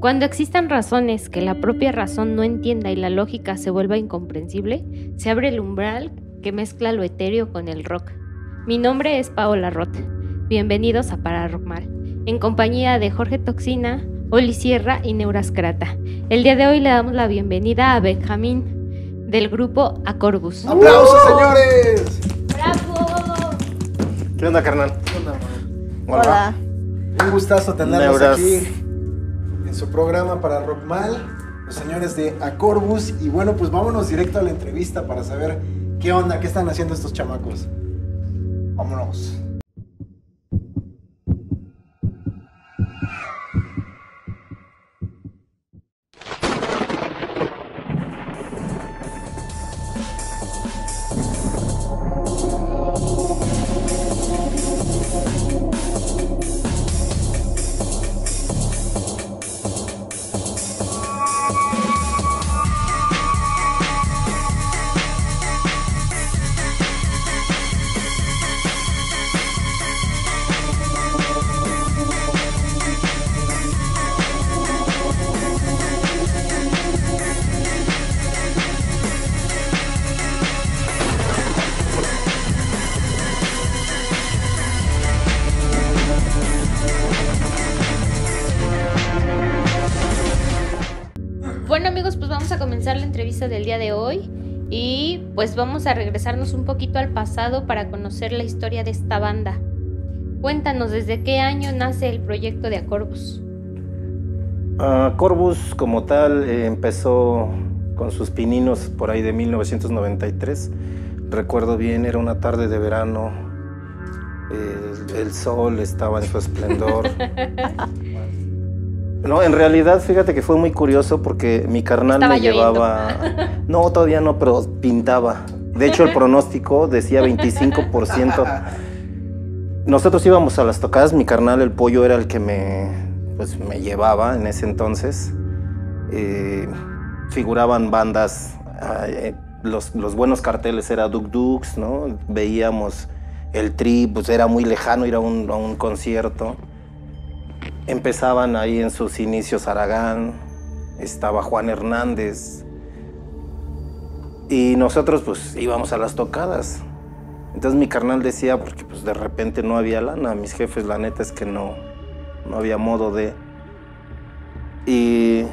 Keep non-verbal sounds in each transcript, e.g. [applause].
Cuando existan razones que la propia razón no entienda y la lógica se vuelva incomprensible, se abre el umbral que mezcla lo etéreo con el rock. Mi nombre es Paola Roth. Bienvenidos a Para Rockmal, en compañía de Jorge Toxina, Oli Sierra y Neurascrata. El día de hoy le damos la bienvenida a Benjamín del grupo Acorbus. ¡Aplausos, señores! ¡Bravo! ¿Qué onda, carnal? ¿Qué onda, Hola. Hola. Un gustazo tenerlos Neuras. aquí en su programa para Rockmal, los señores de Acorbus. Y bueno, pues vámonos directo a la entrevista para saber qué onda, qué están haciendo estos chamacos. Vámonos. Vamos a comenzar la entrevista del día de hoy y pues vamos a regresarnos un poquito al pasado para conocer la historia de esta banda. Cuéntanos, ¿desde qué año nace el proyecto de Acorbus? Ah, Corbus como tal eh, empezó con sus pininos por ahí de 1993. Recuerdo bien, era una tarde de verano. el sol estaba en su esplendor. [laughs] No, en realidad, fíjate que fue muy curioso porque mi carnal Estaba me lloviendo. llevaba. [laughs] No, todavía no, pero pintaba. De hecho, el pronóstico decía 25%. Nosotros íbamos a las tocadas, mi carnal, el pollo, era el que me, pues, me llevaba en ese entonces. Eh, figuraban bandas, eh, los, los buenos carteles era Duk Dukes, ¿no? Veíamos el tri, pues era muy lejano ir a un, a un concierto. Empezaban ahí en sus inicios Aragán, estaba Juan Hernández. Y nosotros pues íbamos a las tocadas. Entonces mi carnal decía, porque pues de repente no había lana, mis jefes la neta es que no, no había modo de... Y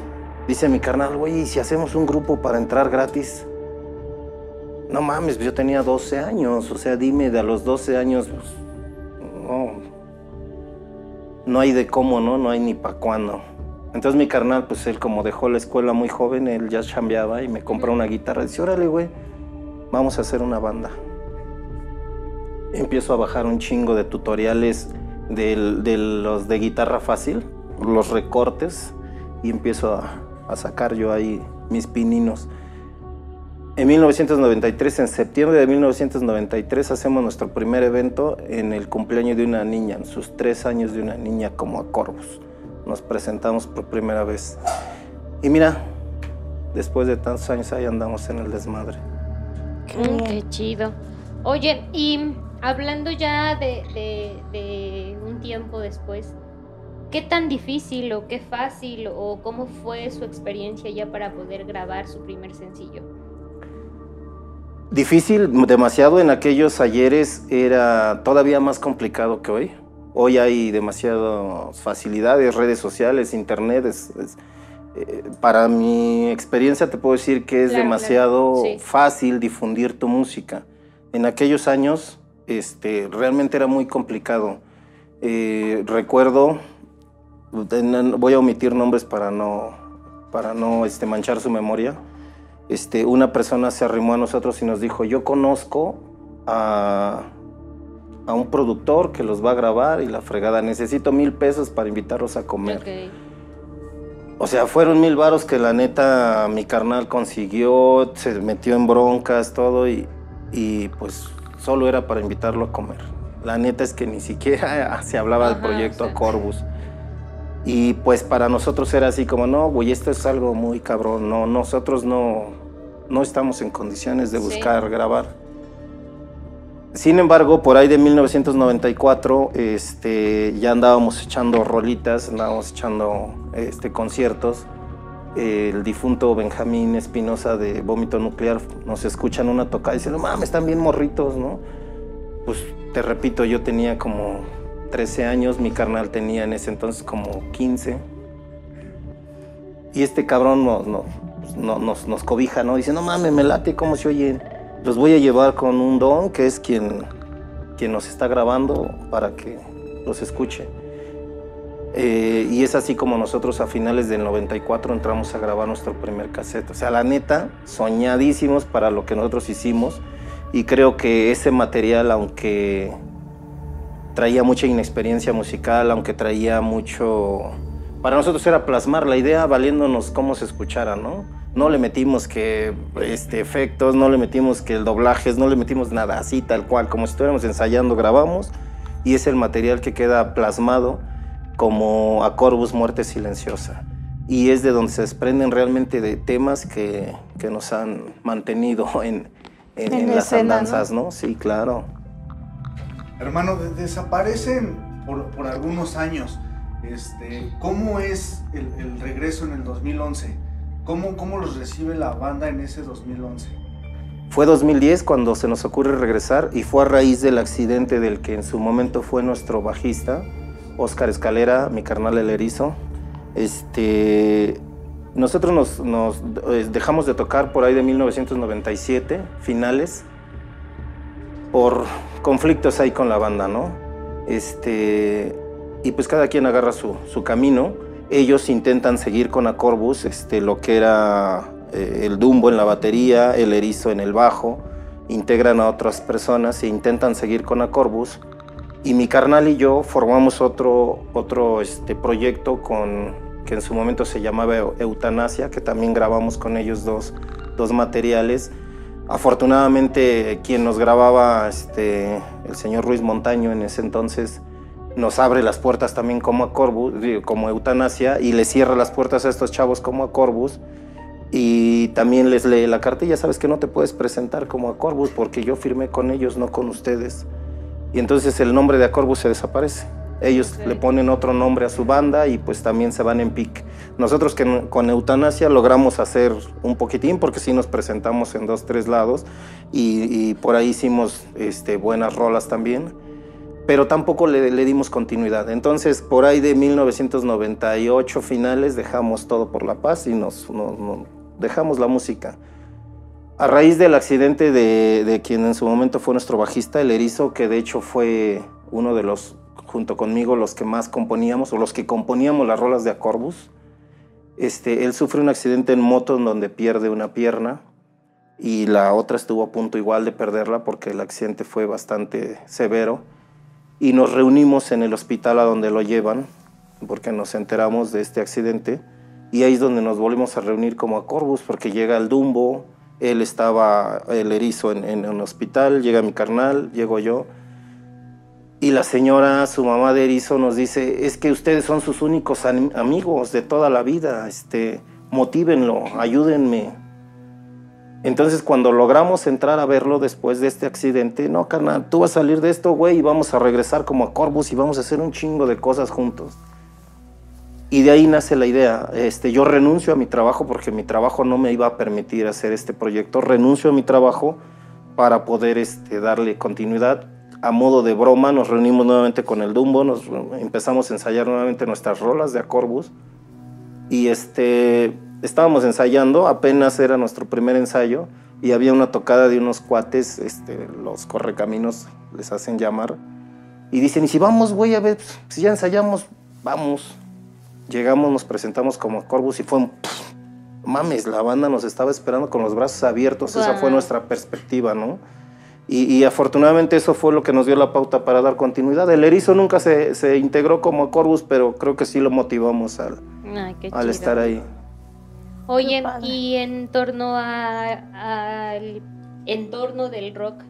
dice mi carnal, güey, ¿y si hacemos un grupo para entrar gratis? No mames, yo tenía 12 años, o sea, dime, de a los 12 años, pues, no, no hay de cómo, ¿no? No hay ni para cuándo. Entonces mi carnal, pues él como dejó la escuela muy joven, él ya chambeaba y me compró una guitarra. Dice, órale, güey, vamos a hacer una banda. Empiezo a bajar un chingo de tutoriales de, los de guitarra fácil, los recortes, y empiezo a, a sacar yo ahí mis pininos. En 1993, en septiembre de 1993, hacemos nuestro primer evento en el cumpleaños de una niña, en sus tres años de una niña como a Corvus. Nos presentamos por primera vez. Y mira, después de tantos años ahí andamos en el desmadre. Qué Mm, chido. Oye, y hablando ya de, de- de un tiempo después, ¿qué tan difícil o qué fácil o cómo fue su experiencia ya para poder grabar su primer sencillo? Difícil, demasiado en aquellos ayeres era todavía más complicado que hoy. Hoy hay demasiadas facilidades, redes sociales, internet. es- es- eh, para mi experiencia te puedo decir que es Claro, demasiado claro, sí. fácil difundir tu música. En aquellos años este, realmente era muy complicado. Eh, recuerdo, voy a omitir nombres para no, para no este, manchar su memoria este, una persona se arrimó a nosotros y nos dijo, yo conozco a, a un productor que los va a grabar y la fregada, necesito mil pesos para invitarlos a comer. O sea, fueron mil varos que la neta mi carnal consiguió, se metió en broncas, todo, y, y pues solo era para invitarlo a comer. La neta es que ni siquiera [laughs] se hablaba del proyecto o sea. Corbus. Y pues para nosotros era así como, no, güey, esto es algo muy cabrón, no, nosotros no, no estamos en condiciones de Sí. buscar grabar. Sin embargo, por ahí de 1994 este, ya andábamos echando rolitas, andábamos echando este, conciertos. El difunto Benjamín Espinosa de Vómito Nuclear nos escucha en una tocada y dice, no mames, están bien morritos, ¿no? Pues te repito, yo tenía como 13 años, mi carnal tenía en ese entonces como 15. Y este cabrón nos, nos, cobija, ¿no? Dice, no mames, me late cómo se oyen los voy a llevar con un don que es quien, quien nos está grabando para que los escuche. Eh, y es así como nosotros a finales del 94 entramos a grabar nuestro primer cassette. O sea, la neta, soñadísimos para lo que nosotros hicimos. Y creo que ese material, aunque traía mucha inexperiencia musical, aunque traía mucho... Para nosotros era plasmar la idea valiéndonos cómo se escuchara, ¿no? no le metimos que este, efectos, no le metimos que el doblaje, no le metimos nada, así tal cual, como si estuviéramos ensayando, grabamos y es el material que queda plasmado como a Corvus Muerte Silenciosa. Y es de donde se desprenden realmente de temas que, que nos han mantenido en, en, las andanzas, ¿no? Sí, claro. Hermano, desaparecen por, por algunos años. Este, ¿Cómo es el, regreso en el 2011? ¿Cómo, los recibe la banda en ese 2011? Fue 2010 cuando se nos ocurre regresar y fue a raíz del accidente del que en su momento fue nuestro bajista, Oscar Escalera, mi carnal El Erizo. Este, nosotros nos, eh, dejamos de tocar por ahí de 1997, finales, por conflictos ahí con la banda, ¿no? Este, y pues cada quien agarra su, su camino ellos intentan seguir con Acorbus, este, lo que era eh, el Dumbo en la batería, el Erizo en el bajo, integran a otras personas e intentan seguir con Acorbus. Y mi carnal y yo formamos otro, otro este, proyecto con, que en su momento se llamaba Eutanasia, que también grabamos con ellos dos, dos materiales. Afortunadamente quien nos grababa, este, el señor Ruiz Montaño en ese entonces, nos abre las puertas también como a Corbus, como eutanasia, y le cierra las puertas a estos chavos como a Corbus. Y también les lee la cartilla, sabes que no te puedes presentar como a Corbus porque yo firmé con ellos, no con ustedes. Y entonces el nombre de Acorbus se desaparece. Ellos le ponen otro nombre a su banda y pues también se van en pic. Nosotros que con Eutanasia logramos hacer un poquitín porque sí nos presentamos en dos, tres lados y, por ahí hicimos este, buenas rolas también pero tampoco le, dimos continuidad. Entonces, por ahí de 1998 finales dejamos todo por la paz y nos, dejamos la música. A raíz del accidente de, quien en su momento fue nuestro bajista, el Erizo, que de hecho fue uno de los, junto conmigo, los que más componíamos, o los que componíamos las rolas de Acorbus, este, él sufre un accidente en moto en donde pierde una pierna y la otra estuvo a punto igual de perderla porque el accidente fue bastante severo. Y nos reunimos en el hospital a donde lo llevan, porque nos enteramos de este accidente, y ahí es donde nos volvimos a reunir como a Corbus, porque llega el Dumbo, él estaba, el erizo en, en un hospital, llega mi carnal, llego yo, y la señora, su mamá de erizo, nos dice, es que ustedes son sus únicos amigos de toda la vida, este, motívenlo, ayúdenme. Entonces, cuando logramos entrar a verlo después de este accidente, no, carnal, tú vas a salir de esto, güey, y vamos a regresar como a Corbus y vamos a hacer un chingo de cosas juntos. Y de ahí nace la idea. Este, yo renuncio a mi trabajo porque mi trabajo no me iba a permitir hacer este proyecto. Renuncio a mi trabajo para poder este, darle continuidad. A modo de broma, nos reunimos nuevamente con el Dumbo, nos empezamos a ensayar nuevamente nuestras rolas de Acorbus. Y este, estábamos ensayando, apenas era nuestro primer ensayo y había una tocada de unos cuates, este, los correcaminos les hacen llamar, y dicen, y si vamos, güey, a ver, pues, si ya ensayamos, vamos. Llegamos, nos presentamos como Corbus y fue un... mames, la banda nos estaba esperando con los brazos abiertos, esa fue nuestra perspectiva, ¿no? Y, afortunadamente eso fue lo que nos dio la pauta para dar continuidad. El erizo nunca se, se integró como Corbus, pero creo que sí lo motivamos al, al estar ahí. Oye, y en torno al entorno del rock,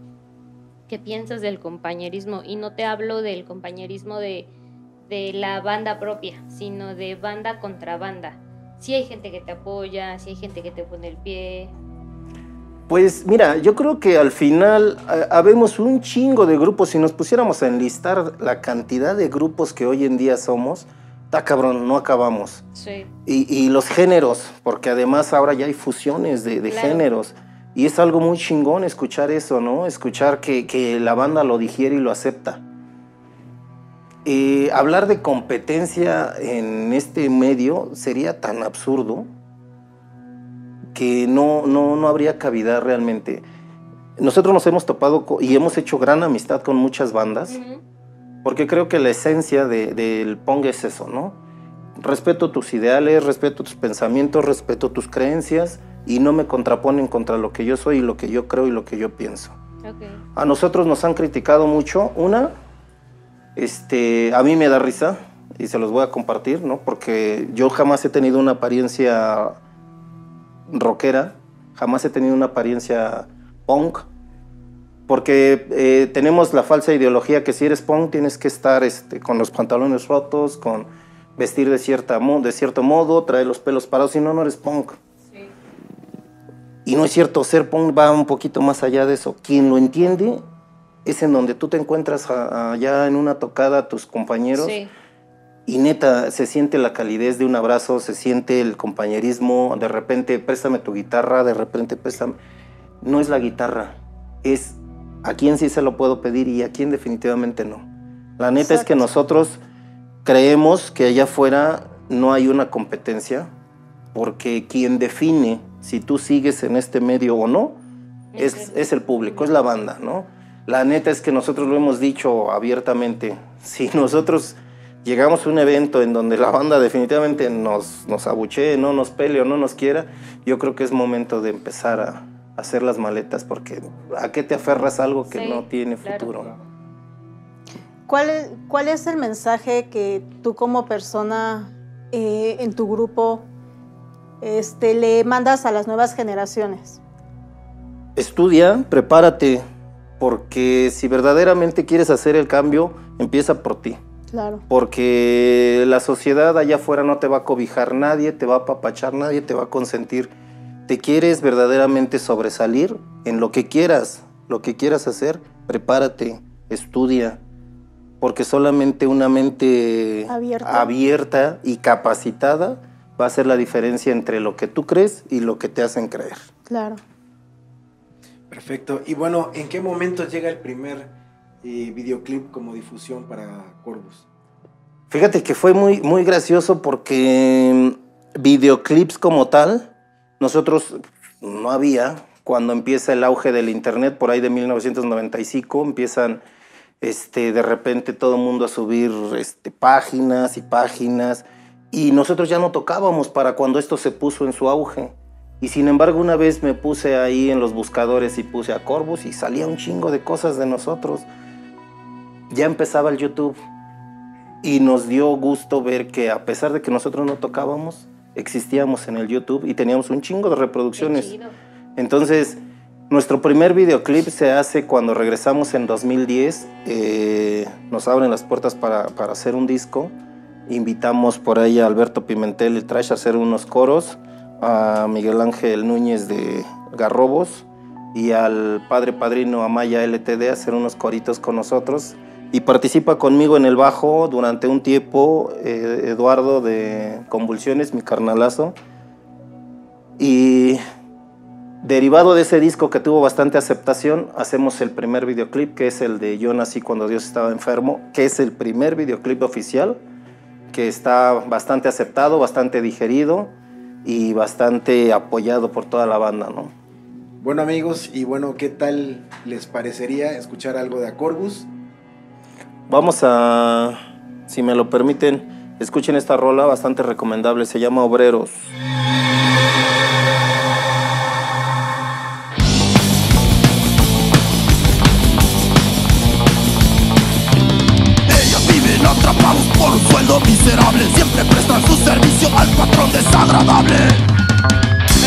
¿qué piensas del compañerismo? Y no te hablo del compañerismo de, la banda propia, sino de banda contra banda. Si hay gente que te apoya, si hay gente que te pone el pie. Pues mira, yo creo que al final eh, habemos un chingo de grupos. Si nos pusiéramos a enlistar la cantidad de grupos que hoy en día somos, está cabrón, no acabamos. Sí. Y, y los géneros, porque además ahora ya hay fusiones de, de Claro. géneros. Y es algo muy chingón escuchar eso, ¿no? Escuchar que, que la banda lo digiere y lo acepta. Eh, hablar de competencia en este medio sería tan absurdo que no, no, no habría cabida realmente. Nosotros nos hemos topado y hemos hecho gran amistad con muchas bandas. Ujú. Porque creo que la esencia de- del pong es eso, ¿no? Respeto tus ideales, respeto tus pensamientos, respeto tus creencias y no me contraponen contra lo que yo soy y lo que yo creo y lo que yo pienso. Ok. A nosotros nos han criticado mucho. Una, este, a mí me da risa y se los voy a compartir, ¿no? Porque yo jamás he tenido una apariencia rockera, jamás he tenido una apariencia punk, porque eh, tenemos la falsa ideología que si eres punk tienes que estar este, con los pantalones rotos, con vestir de, cierta de cierto modo, traer los pelos parados, si no, no eres punk. Sí. Y no es cierto, ser punk va un poquito más allá de eso. Quien lo entiende es en donde tú te encuentras allá en una tocada a tus compañeros Sí. Y neta se siente la calidez de un abrazo, se siente el compañerismo, de repente préstame tu guitarra, de repente préstame... No es la guitarra, es a quién sí se lo puedo pedir y a quién definitivamente no. La neta es que nosotros creemos que allá afuera no hay una competencia, porque quien define si tú sigues en este medio o no es, es el público, es la banda, ¿no? La neta es que nosotros lo hemos dicho abiertamente. [laughs] Si nosotros llegamos a un evento en donde la banda definitivamente nos, nos abuchee, no nos pele o no nos quiera, yo creo que es momento de empezar a, a hacer las maletas, porque ¿a qué te aferras algo que Sí, no tiene claro. futuro? ¿Cuál es, cuál es el mensaje que tú como persona eh, en tu grupo este, le mandas a las nuevas generaciones? Estudia, prepárate, porque si verdaderamente quieres hacer el cambio, empieza por ti. Claro. porque la sociedad allá afuera no te va a cobijar nadie, te va a apapachar nadie, te va a consentir. Te quieres verdaderamente sobresalir en lo que quieras, lo que quieras hacer, prepárate, estudia, porque solamente una mente Abierta. abierta y capacitada va a hacer la diferencia entre lo que tú crees y lo que te hacen creer. Claro. Perfecto. Y bueno, ¿en qué momento llega el primer eh, videoclip como difusión para Corvus? Fíjate que fue muy, muy gracioso porque mm, videoclips como tal, nosotros no había. Cuando empieza el auge del internet, por ahí de 1995, empiezan este, de repente todo el mundo a subir este, páginas y páginas. Y nosotros ya no tocábamos para cuando esto se puso en su auge. Y sin embargo, una vez me puse ahí en los buscadores y puse a Corvus y salía un chingo de cosas de nosotros. Ya empezaba el YouTube y nos dio gusto ver que a pesar de que nosotros no tocábamos, existíamos en el YouTube y teníamos un chingo de reproducciones. Entonces, nuestro primer videoclip se hace cuando regresamos en 2010. eh, nos abren las puertas para, para hacer un disco. Invitamos por ahí a Alberto Pimentel y Trash a hacer unos coros, a Miguel Ángel Núñez de Garrobos y al padre padrino Amaya LTD a hacer unos coritos con nosotros. Y participa conmigo en el bajo durante un tiempo eh, Eduardo de Convulsiones, mi carnalazo. Y Derivado de ese disco que tuvo bastante aceptación, hacemos el primer videoclip, que es el de Yo nací cuando Dios estaba enfermo, que es el primer videoclip oficial, que está bastante aceptado, bastante digerido y bastante apoyado por toda la banda, ¿no? Bueno amigos, y bueno, ¿qué tal les parecería escuchar algo de Acorbus? Vamos a, si me lo permiten, escuchen esta rola bastante recomendable, se llama Obreros. Atrapados por un sueldo miserable Siempre prestan su servicio al patrón desagradable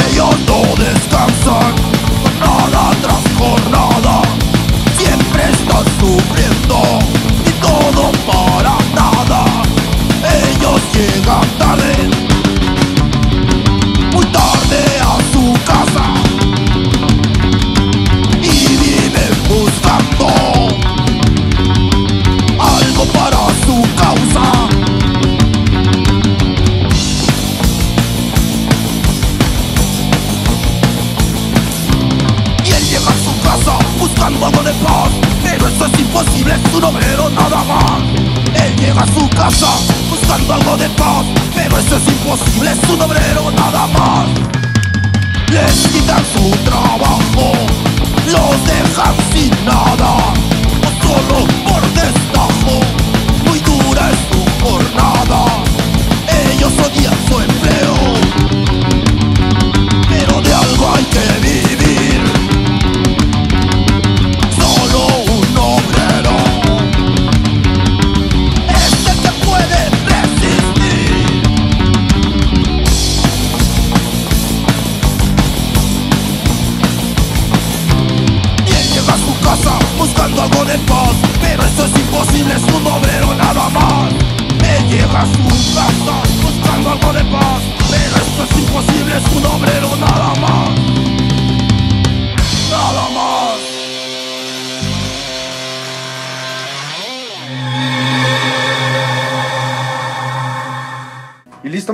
Ellos no descansan, jornada tras jornada Siempre están sufriendo Muy tarde a su casa. Y vive buscando algo para su causa. Y él llega a su casa buscando algo de paz Pero eso es imposible su novero nada más. Él llega a su casa buscando algo de paz, pero eso es imposible, es un obrero nada más. Les quitan su trabajo, los dejan sin nada, solo por destajo, muy dura es su jornada. Ellos odian su empleo, pero de algo hay que vivir.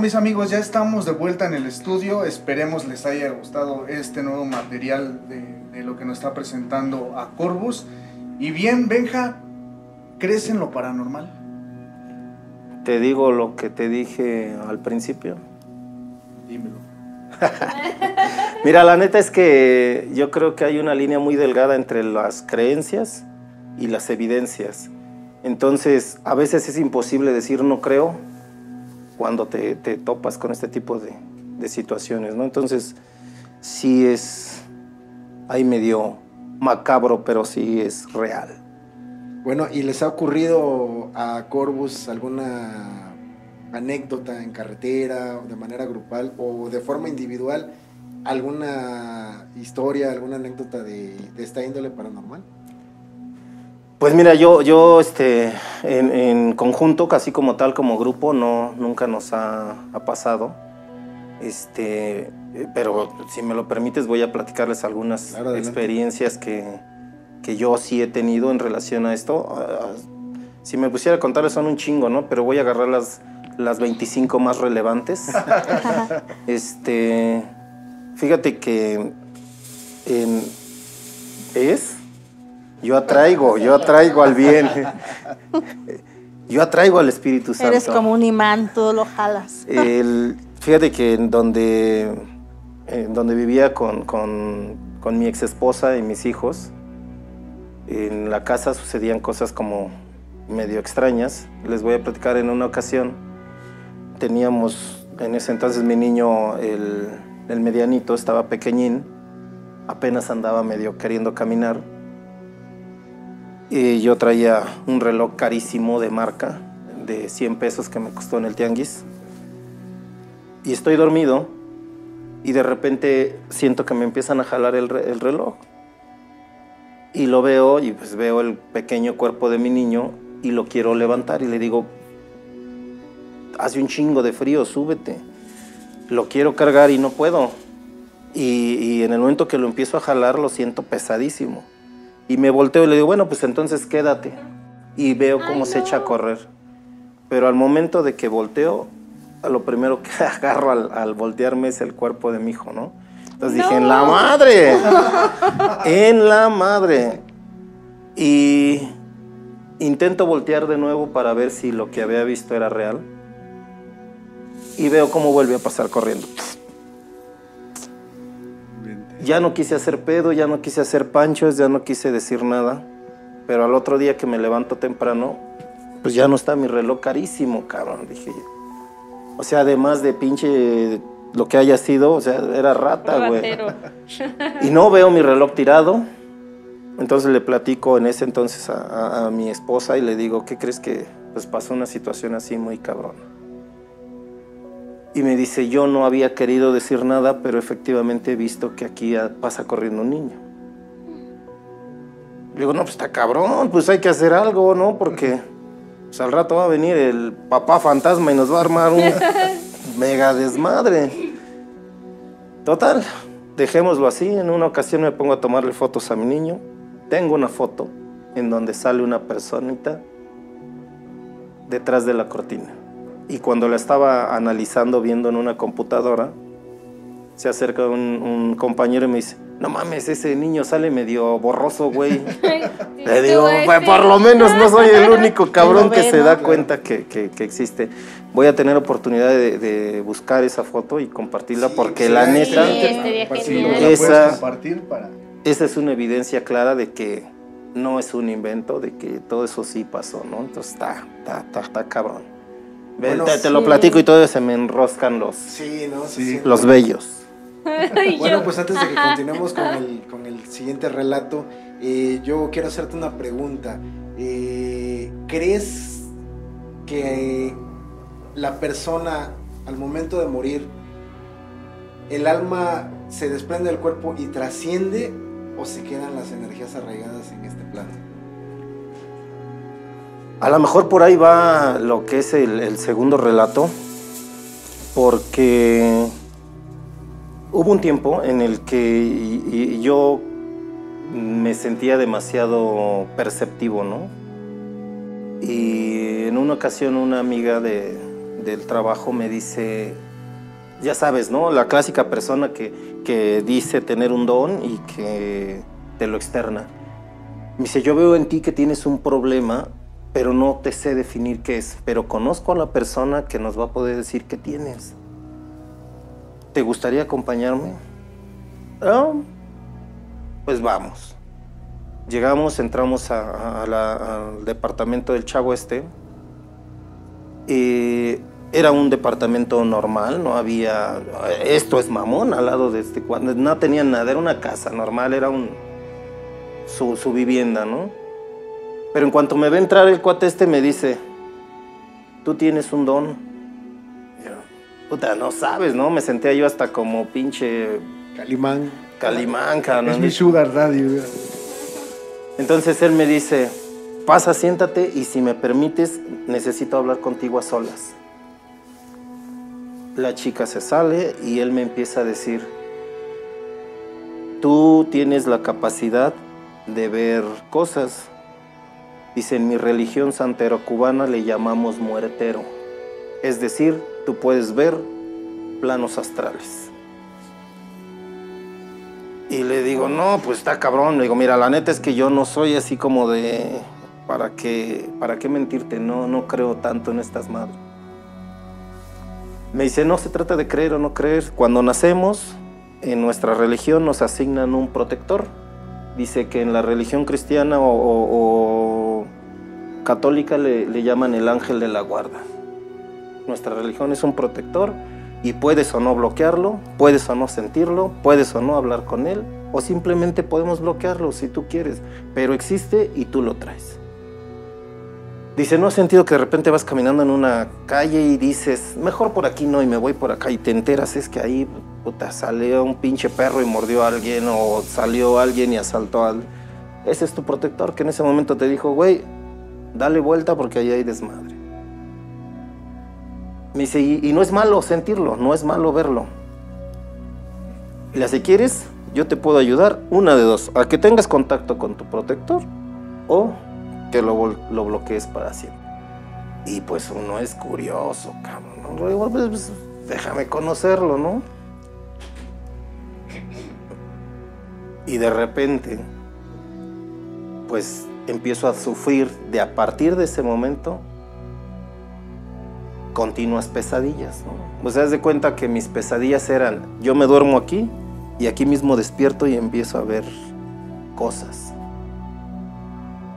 Mis amigos, ya estamos de vuelta en el estudio. Esperemos les haya gustado este nuevo material de, de lo que nos está presentando a Corvus. Y bien, Benja, ¿crees en lo paranormal? Te digo lo que te dije al principio. Dímelo. [laughs] Mira, la neta es que yo creo que hay una línea muy delgada entre las creencias y las evidencias. Entonces, a veces es imposible decir no creo cuando te, topas con este tipo de, situaciones, ¿no? Entonces, sí es ahí medio macabro, pero sí es real. Bueno, ¿y les ha ocurrido a Corvus alguna anécdota en carretera, de manera grupal o de forma individual? ¿Alguna historia, alguna anécdota de esta índole paranormal? Pues mira, yo, yo este, en, en conjunto, casi como tal, como grupo, no, nunca nos ha, ha pasado. Este, eh, pero si me lo permites, voy a platicarles algunas Claro, experiencias que, que yo sí he tenido en relación a esto. Ah, si me pusiera a contarles son un chingo, ¿no? Pero voy a agarrar las, las 25 más relevantes. [laughs] este, fíjate que en, es yo atraigo, yo atraigo al bien. [laughs] Yo atraigo al Espíritu Santo. Eres como un imán, tú lo jalas. El- fíjate que en donde, en donde vivía con, con, con mi ex esposa y mis hijos, en la casa sucedían cosas como medio extrañas. Les voy a platicar en una ocasión. Teníamos, en ese entonces mi niño, el, el medianito, estaba pequeñín, apenas andaba medio queriendo caminar. Y yo traía un reloj carísimo de marca, de 100 pesos que me costó en el tianguis. Y estoy dormido y de repente siento que me empiezan a jalar el, re- el reloj. Y lo veo y pues veo el pequeño cuerpo de mi niño y lo quiero levantar y le digo, hace un chingo de frío, súbete. Lo quiero cargar y no puedo. Y en el momento que lo empiezo a jalar lo siento pesadísimo. Y me volteo y le digo, bueno, pues entonces quédate. Y veo cómo se echa a correr. Pero al momento de que volteo, a lo primero que [laughs] agarro al, al voltearme es el cuerpo de mi hijo, ¿no? Entonces dije, en la madre, [laughs] en la madre. Y intento voltear de nuevo para ver si lo que había visto era real. Y veo cómo vuelve a pasar corriendo. Ya no quise hacer pedo, ya no quise hacer panchos, ya no quise decir nada. Pero al otro día que me levanto temprano, pues ya no está mi reloj carísimo, cabrón, dije yo. O sea, además de pinche lo que haya sido, o sea, era rata, güey. [laughs] Y no veo mi reloj tirado. Entonces le platico en ese entonces a, a- a mi esposa y le digo, ¿qué crees que pues pasó una situación así muy cabrona? Y me dice, yo no había querido decir nada, pero efectivamente he visto que aquí pasa corriendo un niño. Le digo, no, pues está cabrón, pues hay que hacer algo, ¿no? Porque pues, al rato va a venir el papá fantasma y nos va a armar un [laughs] mega desmadre. Total, dejémoslo así. En una ocasión me pongo a tomarle fotos a mi niño. Tengo una foto en donde sale una personita detrás de la cortina. Y cuando la estaba analizando, viendo en una computadora, se acerca un, un compañero y me dice, no mames, ese niño sale medio borroso, güey. [laughs] Le Le digo, "Pues, por lo menos no soy el único [laughs] cabrón que se da cuenta que, que- que existe. Voy a tener oportunidad de, de buscar esa foto y compartirla Sí, porque sí, la neta. ¿nos la Esa- puedes compartir para esa es una evidencia clara de que no es un invento, de que todo eso sí pasó, ¿no? Entonces está, está, está, está cabrón. Bueno, te, te lo platico y todavía se me enroscan los, Sí, ¿no? Sí. los bellos. Bueno, pues antes de que continuemos con el, con el siguiente relato, eh, yo quiero hacerte una pregunta. Eh, ¿Crees que la persona al momento de morir, el alma se desprende del cuerpo y trasciende o se quedan las energías arraigadas en este plano? A lo mejor por ahí va lo que es el, segundo relato, porque hubo un tiempo en el que yo me sentía demasiado perceptivo, ¿no? Y en una ocasión una amiga de- del trabajo me dice, ya sabes, ¿no? La clásica persona que, que dice tener un don y que te lo externa. Me dice, yo veo en ti que tienes un problema, pero no te sé definir qué es, pero conozco a la persona que nos va a poder decir qué tienes. ¿Te gustaría acompañarme? "Ah, pues vamos. Llegamos, entramos al departamento del chavo este. Y era un departamento normal, no había... Esto es mamón al lado de este cuadro. No tenía nada, era una casa normal, era un, su, su vivienda, ¿no? Pero en cuanto me ve entrar el cuate este me dice, tú tienes un don. Yo, puta, no sabes, ¿no? Me sentía yo hasta como pinche Calimán. calimán, cabrón. Es mi sugar daddy. güey. Entonces él me dice, pasa, siéntate y si me permites, necesito hablar contigo a solas. La chica se sale y él me empieza a decir, tú tienes la capacidad de ver cosas. Dice, en mi religión santero-cubana le llamamos muertero. Es decir, tú puedes ver planos astrales. Y le digo, no, pues está cabrón. Le digo, mira, la neta es que yo no soy así como de, ¿para qué, para qué mentirte? No, no creo tanto en estas madres. Me dice, no se trata de creer o no creer. Cuando nacemos, en nuestra religión nos asignan un protector. Dice que en la religión cristiana o, o- o católica le, le llaman el ángel de la guarda. Nuestra religión es un protector y puedes o no bloquearlo, puedes o no sentirlo, puedes o no hablar con él, o simplemente podemos bloquearlo si tú quieres, pero existe y tú lo traes. Dice, ¿no has sentido que de repente vas caminando en una calle y dices, mejor por aquí no y me voy por acá y te enteras, es que ahí, puta, salió un pinche perro y mordió a alguien o salió alguien y asaltó a alguien? Ese es tu protector que en ese momento te dijo, güey, dale vuelta porque ahí hay desmadre. Me dice, y, no es malo sentirlo, no es malo verlo. Y le quieres, yo te puedo ayudar, una de dos, a que tengas contacto con tu protector o que lo, lo bloquees para siempre. Y pues uno es curioso, cabrón. ¿no? Digo, pues, pues, déjame conocerlo, ¿no? Y de repente, pues empiezo a sufrir de a partir de ese momento continuas pesadillas, ¿no? O sea, de cuenta que mis pesadillas eran, yo me duermo aquí y aquí mismo despierto y empiezo a ver cosas.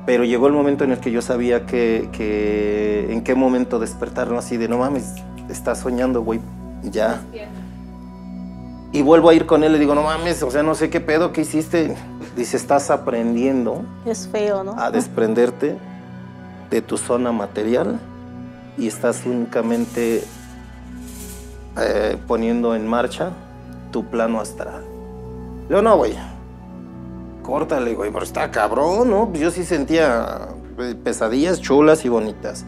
Pero llegó el momento en el que yo sabía que, que en qué momento despertar, ¿no? Así de, no mames, estás soñando, güey, ya. Y vuelvo a ir con él, le digo, no mames, o sea, no sé qué pedo, ¿qué hiciste? Dice, estás aprendiendo Es feo, ¿no? a desprenderte de tu zona material y estás únicamente eh, poniendo en marcha tu plano astral. Yo no, güey. Córtale, güey, pero está cabrón, ¿no? Yo sí sentía eh, pesadillas chulas y bonitas.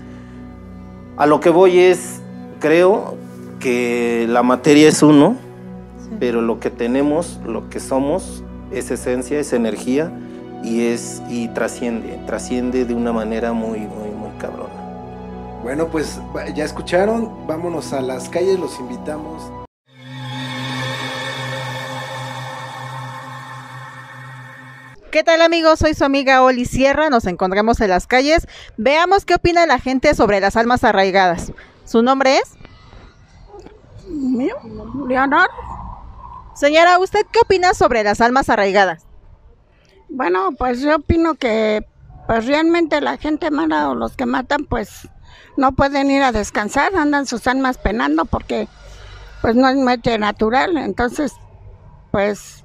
A lo que voy es, creo que la materia es uno, Sí. pero lo que tenemos, lo que somos, es esencia, es energía y es y trasciende, trasciende de una manera muy, muy, muy cabrona. Bueno, pues ya escucharon, vámonos a las calles, los invitamos. ¿Qué tal amigos? Soy su amiga Oli Sierra, nos encontramos en las calles. Veamos qué opina la gente sobre las almas arraigadas. ¿Su nombre es? ¿Mío? Leonor. Señora, ¿usted qué opina sobre las almas arraigadas? Bueno, pues yo opino que pues realmente la gente mala o los que matan pues no pueden ir a descansar, andan sus almas penando porque pues no es muerte natural, entonces pues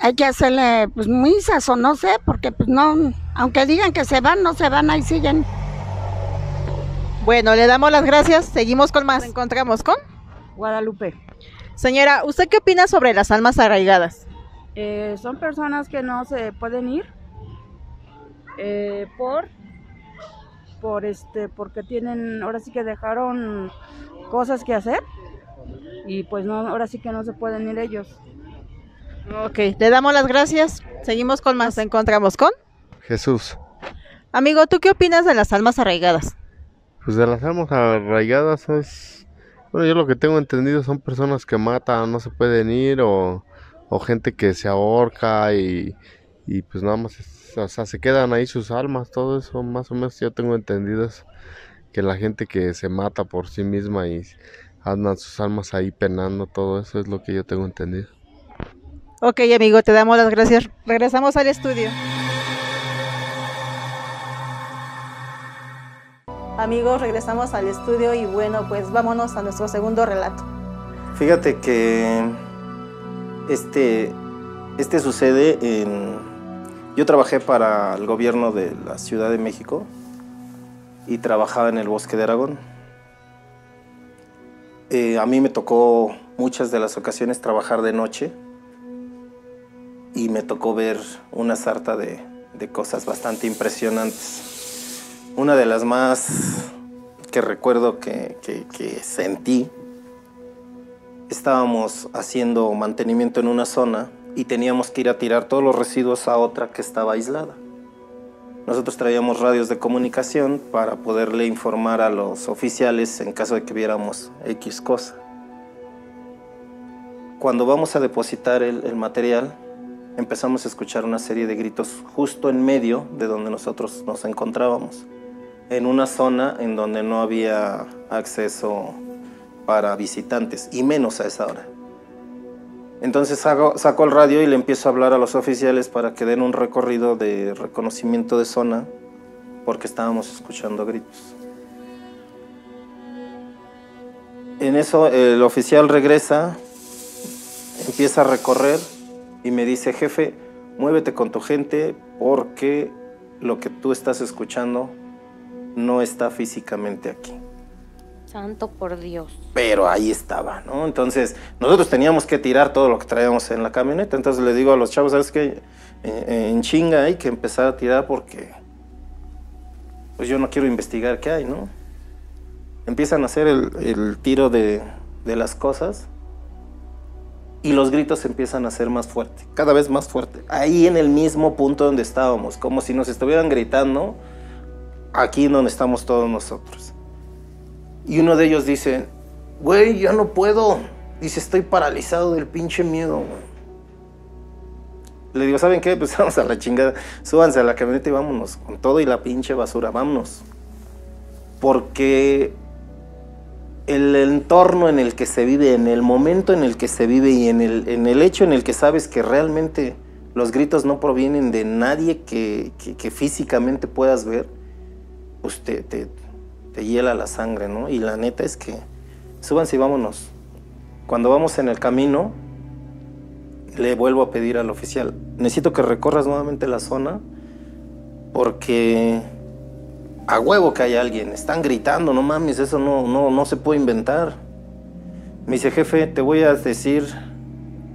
hay que hacerle pues misas o no sé, porque pues no, aunque digan que se van, no se van, ahí siguen. Bueno, le damos las gracias, seguimos con más. Nos encontramos con Guadalupe. Señora, ¿usted qué opina sobre las almas arraigadas? Eh, son personas que no se pueden ir eh, por por este porque tienen ahora sí que dejaron cosas que hacer y pues no ahora sí que no se pueden ir ellos Ok, le damos las gracias. Seguimos con más. Nos encontramos con Jesús. Amigo, ¿tú qué opinas de las almas arraigadas? Pues de las almas arraigadas es... Bueno, yo lo que tengo entendido son personas que matan, no se pueden ir, o, o gente que se ahorca y, y pues nada más, o sea, se quedan ahí sus almas, todo eso más o menos yo tengo entendido es que la gente que se mata por sí misma y andan sus almas ahí penando, todo eso es lo que yo tengo entendido. Ok, amigo, te damos las gracias. Regresamos al estudio. Amigos, regresamos al estudio y bueno, pues vámonos a nuestro segundo relato. Fíjate que este, este sucede en... Yo trabajé para el gobierno de la Ciudad de México y trabajaba en el Bosque de Aragón. Eh, a mí me tocó muchas de las ocasiones trabajar de noche y me tocó ver una sarta de, de cosas bastante impresionantes. Una de las más que recuerdo que, sentí estábamos haciendo mantenimiento en una zona y teníamos que ir a tirar todos los residuos a otra que estaba aislada. Nosotros traíamos radios de comunicación para poderle informar a los oficiales en caso de que viéramos X cosa. Cuando vamos a depositar el material, empezamos a escuchar una serie de gritos justo en medio de donde nosotros nos encontrábamos, en una zona en donde no había acceso para visitantes, y menos a esa hora. Entonces saco, el radio y le empiezo a hablar a los oficiales para que den un recorrido de reconocimiento de zona, porque estábamos escuchando gritos. En eso el oficial regresa, empieza a recorrer y me dice, jefe, muévete con tu gente porque lo que tú estás escuchando no está físicamente aquí Santo por Dios. pero ahí estaba, ¿no? Entonces, nosotros teníamos que tirar todo lo que traíamos en la camioneta. Entonces le digo a los chavos, ¿sabes qué? Eh, en chinga hay que empezar a tirar porque pues yo no quiero investigar qué hay, ¿no? Empiezan a hacer el, el tiro de, de las cosas y los gritos empiezan a ser más fuertes, cada vez más fuerte. Ahí en el mismo punto donde estábamos, como si nos estuvieran gritando aquí donde estamos todos nosotros. Y uno de ellos dice, güey, ya no puedo. Dice, estoy paralizado del pinche miedo. Le digo, ¿saben qué? [laughs] Pues vamos a la chingada. Súbanse a la camioneta y vámonos. Con todo y la pinche basura, vámonos. Porque el entorno en el que se vive, en el momento en el que se vive y en el, en el hecho en el que sabes que realmente los gritos no provienen de nadie que físicamente puedas ver, pues te, hiela la sangre, ¿no? Y la neta es que súbanse y vámonos. Cuando vamos en el camino, le vuelvo a pedir al oficial, necesito que recorras nuevamente la zona porque a huevo que hay alguien, están gritando, no mames, eso no, no, no se puede inventar. Me dice, jefe, te voy a decir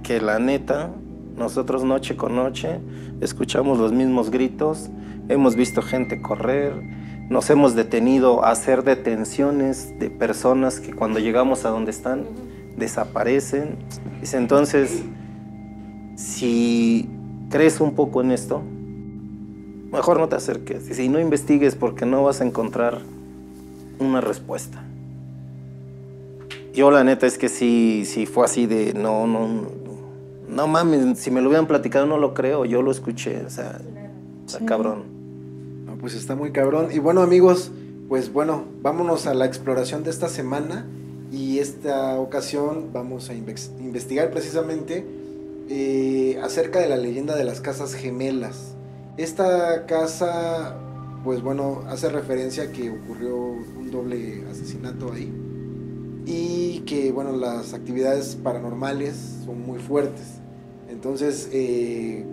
que la neta, nosotros noche con noche escuchamos los mismos gritos, hemos visto gente correr, nos hemos detenido a hacer detenciones de personas que cuando llegamos a donde están desaparecen. Dice, entonces, si crees un poco en esto, mejor no te acerques. Y si no investigues porque no vas a encontrar una respuesta. Yo la neta es que sí, sí fue así de no, no, no mames, si me lo hubieran platicado no lo creo, yo lo escuché, o sea, cabrón. Pues está muy cabrón. Y bueno, amigos, pues bueno, vámonos a la exploración de esta semana. Y esta ocasión vamos a inves- investigar precisamente eh, acerca de la leyenda de las casas gemelas. Esta casa, pues bueno, hace referencia a que ocurrió un doble asesinato ahí. Y que, bueno, las actividades paranormales son muy fuertes. Entonces, eh,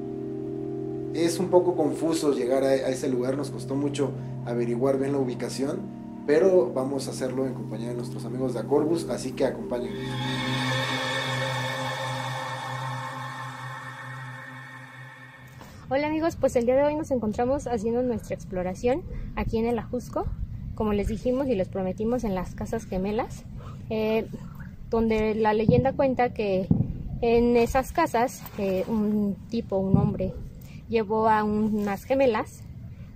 es un poco confuso llegar a, ese lugar, nos costó mucho averiguar bien la ubicación, pero vamos a hacerlo en compañía de nuestros amigos de Acorbus, así que acompáñenos. Hola amigos, pues el día de hoy nos encontramos haciendo nuestra exploración aquí en el Ajusco, como les dijimos y les prometimos en las casas gemelas, eh, donde la leyenda cuenta que en esas casas eh, un tipo, un hombre, llevó a unas gemelas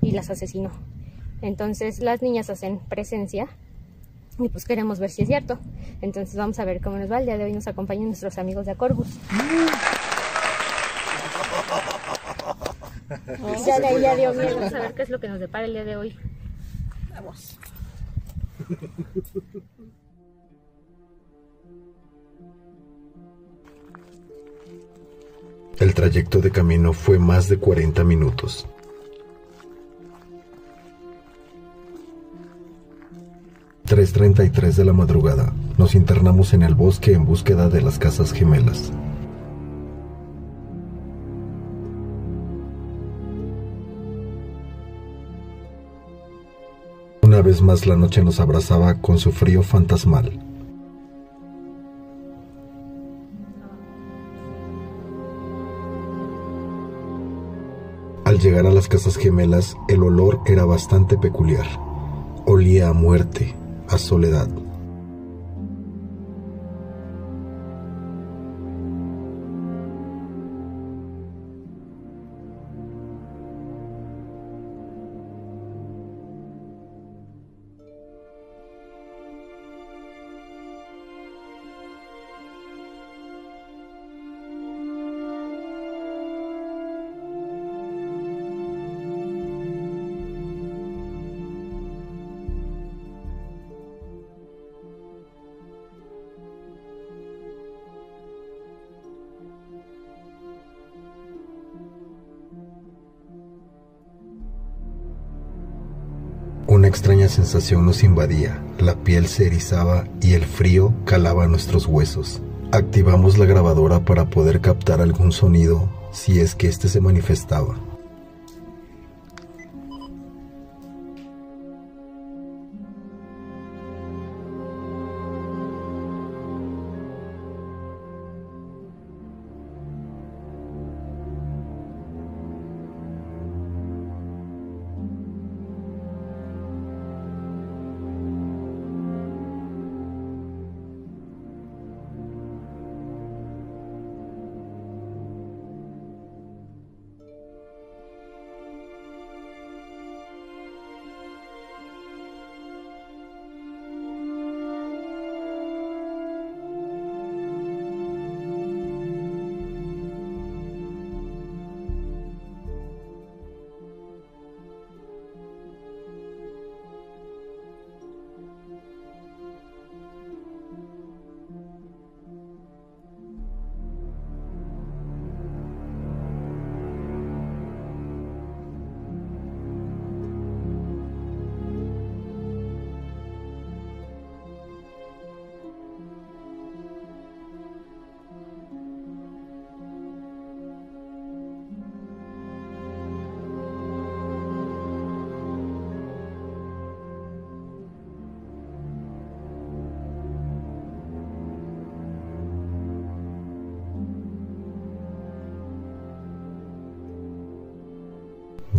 y las asesinó. Entonces las niñas hacen presencia y pues queremos ver si es cierto. Entonces vamos a ver cómo nos va. El día de hoy nos acompañan nuestros amigos de Acorbus. Ya de ahí ya dio miedo. Vamos a ver qué es lo que nos depara el día de hoy. El trayecto de camino fue más de 40 minutos. ...3.33 de la madrugada... ...nos internamos en el bosque en búsqueda de las casas gemelas. Una vez más la noche nos abrazaba con su frío fantasmal. Llegar a las casas gemelas, el olor era bastante peculiar. Olía a muerte, a soledad. Sensación nos invadía, la piel se erizaba y el frío calaba nuestros huesos. Activamos la grabadora para poder captar algún sonido si es que éste se manifestaba.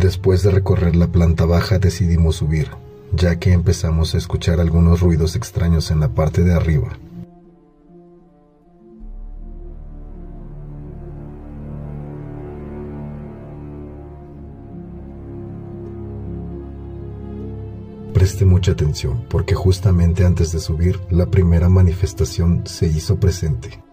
Después de recorrer la planta baja decidimos subir, ya que empezamos a escuchar algunos ruidos extraños en la parte de arriba. Preste mucha atención porque justamente antes de subir la primera manifestación se hizo presente.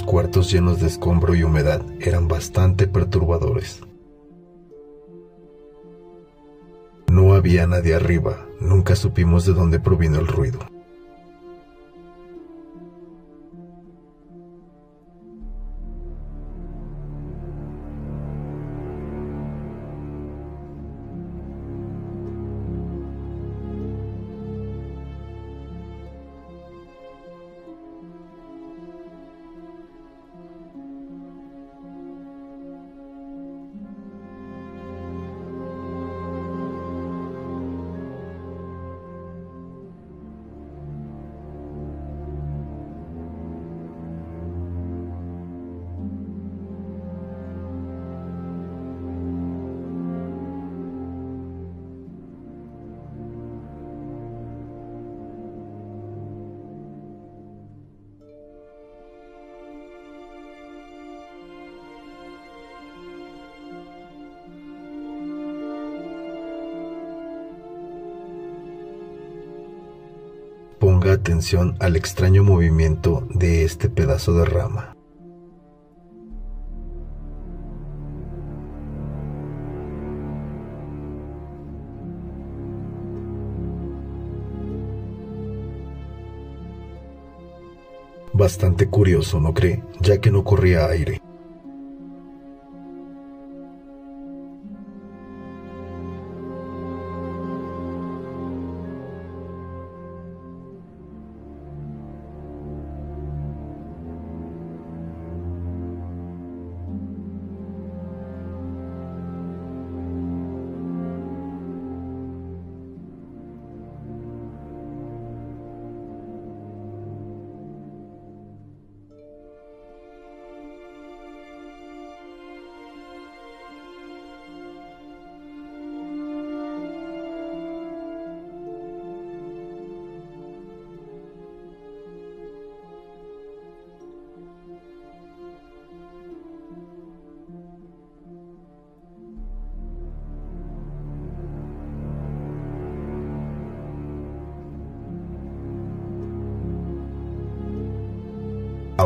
Los cuartos llenos de escombro y humedad eran bastante perturbadores. No había nadie arriba, nunca supimos de dónde provino el ruido. Atención al extraño movimiento de este pedazo de rama. Bastante curioso, ¿no cree? Ya que no corría aire.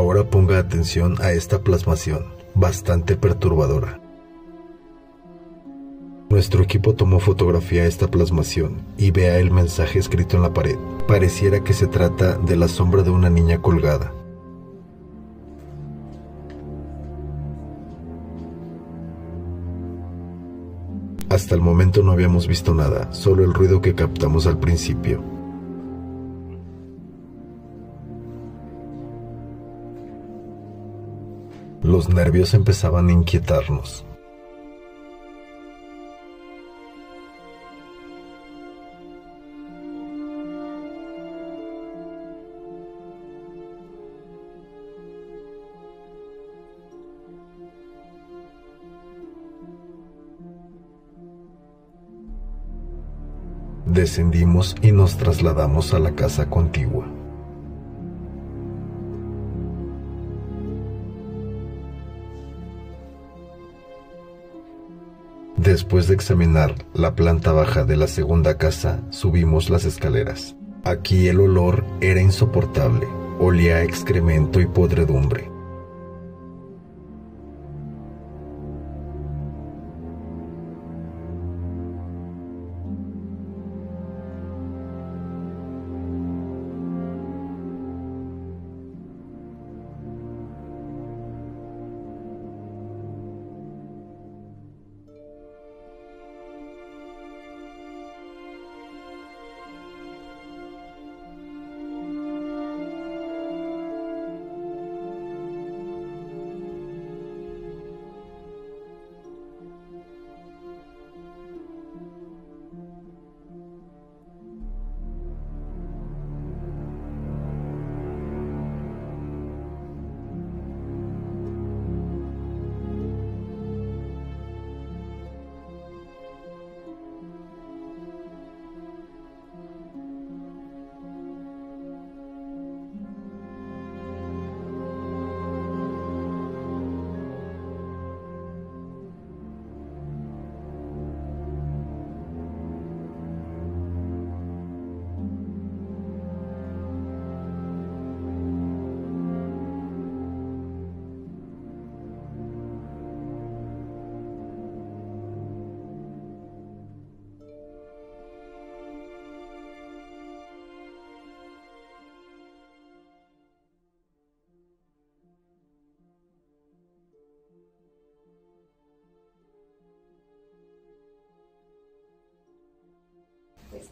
Ahora ponga atención a esta plasmación, bastante perturbadora. Nuestro equipo tomó fotografía a esta plasmación y vea el mensaje escrito en la pared. Pareciera que se trata de la sombra de una niña colgada. Hasta el momento no habíamos visto nada, solo el ruido que captamos al principio. Los nervios empezaban a inquietarnos. Descendimos y nos trasladamos a la casa contigua. Después de examinar la planta baja de la segunda casa, subimos las escaleras. Aquí el olor era insoportable, olía a excremento y podredumbre.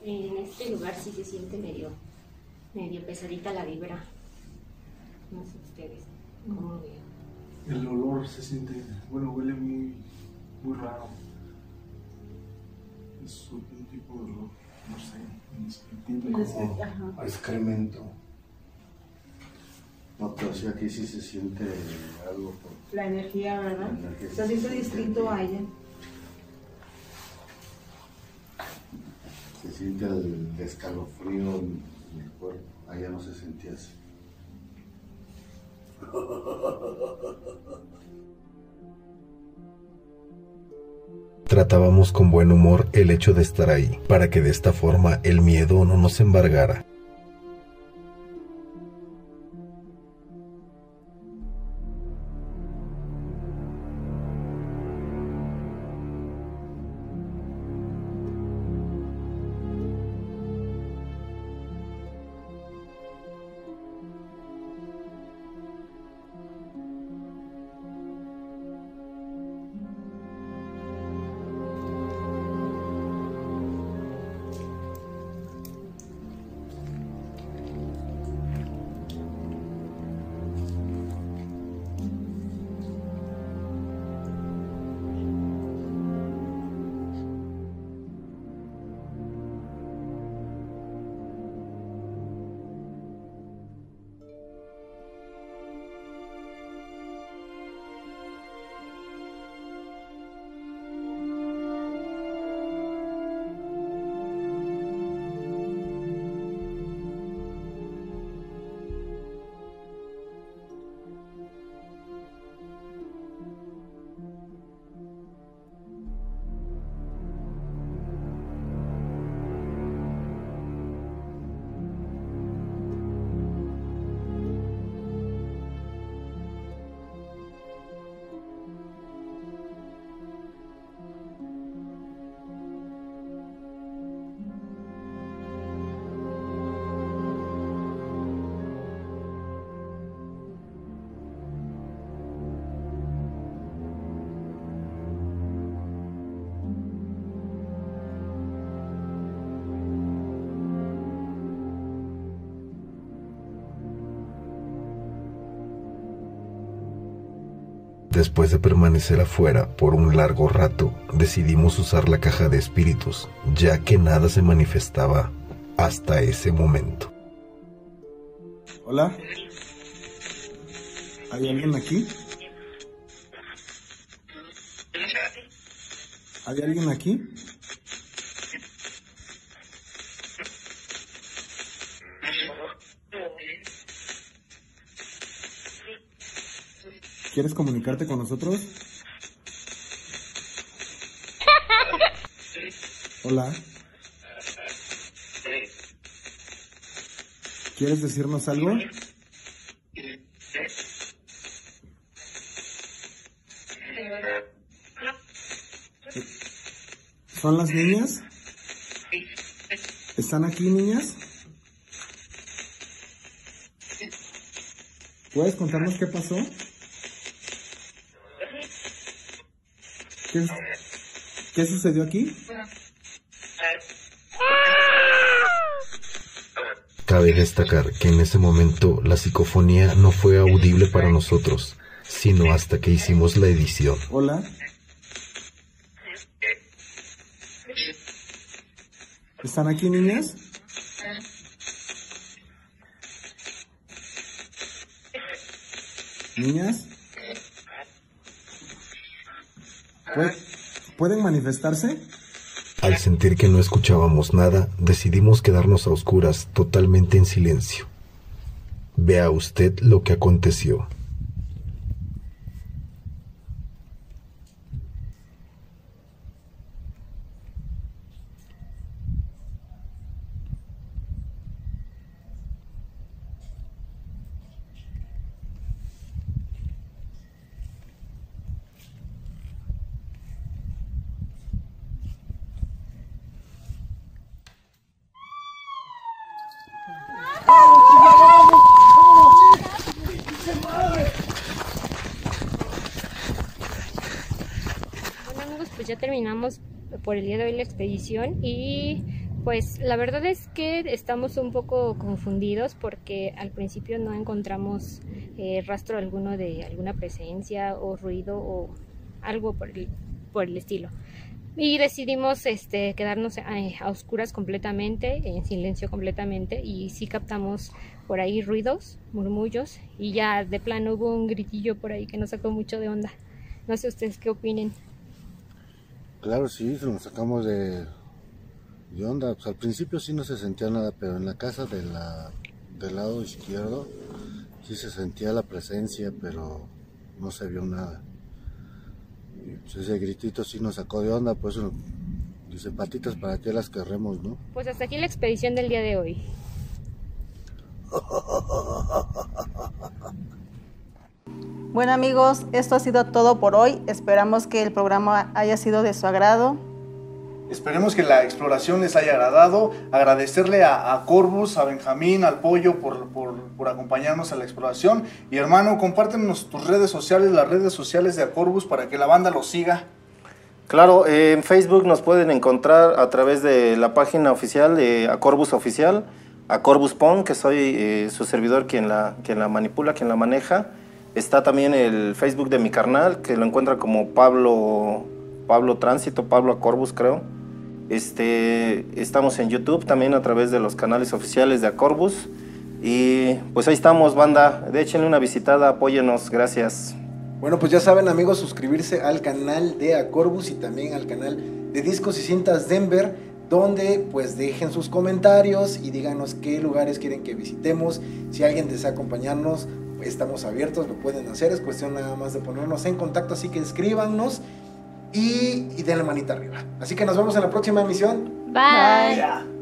En este lugar sí se siente medio, medio pesadita la vibra. No sé ustedes cómo lo vean. El olor se siente, bueno, huele muy, muy raro. Es un tipo de olor, no sé, indescriptible. como- a excremento. No, pero sí, aquí sí se siente algo. por- La energía, ¿verdad? La energía Se siente distinto a ella. Siente el escalofrío en el cuerpo. Allá no se sentía así. [laughs] Tratábamos con buen humor el hecho de estar ahí, para que de esta forma el miedo no nos embargara. Después de permanecer afuera por un largo rato, decidimos usar la caja de espíritus, ya que nada se manifestaba hasta ese momento. Hola. ¿Hay alguien aquí? ¿Hay alguien aquí? ¿Quieres comunicarte con nosotros? Hola. ¿Quieres decirnos algo? ¿Son las niñas? ¿Están aquí, niñas? ¿Puedes contarnos qué pasó? ¿Qué, qué sucedió aquí? Cabe destacar que en ese momento la psicofonía no fue audible para nosotros, sino hasta que hicimos la edición. Hola. ¿Están aquí, niñas? ¿Niñas? ¿Pueden manifestarse? Al sentir que no escuchábamos nada, decidimos quedarnos a oscuras, totalmente en silencio. Vea usted lo que aconteció. Bueno amigos, pues ya terminamos por el día de hoy la y Pues la verdad es que estamos un poco confundidos porque al principio no encontramos eh, rastro alguno de alguna presencia o ruido o algo por el, estilo. Y decidimos este, quedarnos eh, a, oscuras completamente, en silencio completamente y sí captamos por ahí ruidos, murmullos y ya de plano hubo un gritillo por ahí que nos sacó mucho de onda. No sé ustedes qué opinen. Claro, sí, nos sacamos de, de onda? Pues al principio sí no se sentía nada, pero en la casa de la, del lado izquierdo sí se sentía la presencia, pero no se vio nada. Pues ese gritito sí nos sacó de onda, pues dice patitas para que las querremos, ¿no? Pues hasta aquí la expedición del día de hoy. [laughs] Bueno amigos, esto ha sido todo por hoy. Esperamos que el programa haya sido de su agrado. Esperemos que la exploración les haya agradado. Agradecerle a, Corbus, a Benjamín, al Pollo por, por, acompañarnos a la exploración. Y hermano, compártenos tus redes sociales, las redes sociales de Acorbus para que la banda lo siga. Claro, en Facebook nos pueden encontrar a través de la página oficial de Acorbus Oficial, Acorbus Pon, que soy eh, su servidor quien la, quien la manipula, quien la maneja. Está también el Facebook de mi carnal, que lo encuentra como Pablo, Pablo Tránsito, Pablo Acorbus creo. Este, estamos en YouTube también a través de los canales oficiales de Acorbus. Y pues ahí estamos, banda. Échenle una visitada, apóyenos, gracias. Bueno, pues ya saben, amigos, suscribirse al canal de Acorbus y también al canal de Discos y Cintas Denver, donde pues dejen sus comentarios y díganos qué lugares quieren que visitemos. Si alguien desea acompañarnos, estamos abiertos, lo pueden hacer. Es cuestión nada más de ponernos en contacto, así que escríbanos y, y denle manita arriba. Así que nos vemos en la próxima emisión. Bye.